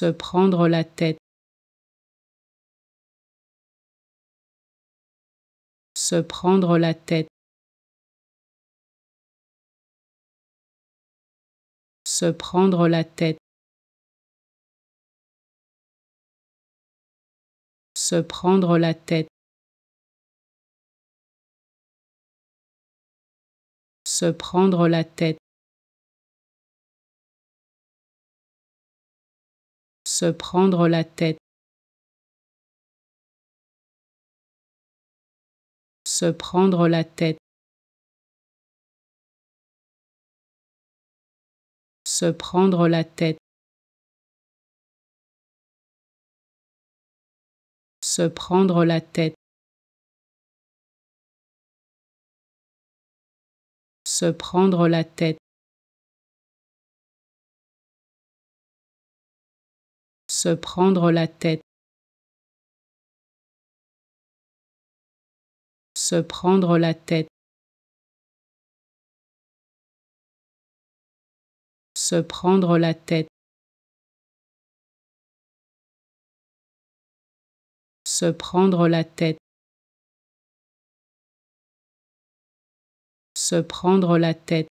Se prendre la tête. Se prendre la tête. Se prendre la tête. Se prendre la tête. Se prendre la tête. Se prendre la tête. Se prendre la tête. Se prendre la tête. Se prendre la tête. Se prendre la tête. Se prendre la tête. Se prendre la tête. Se prendre la tête. Se prendre la tête. Se prendre la tête.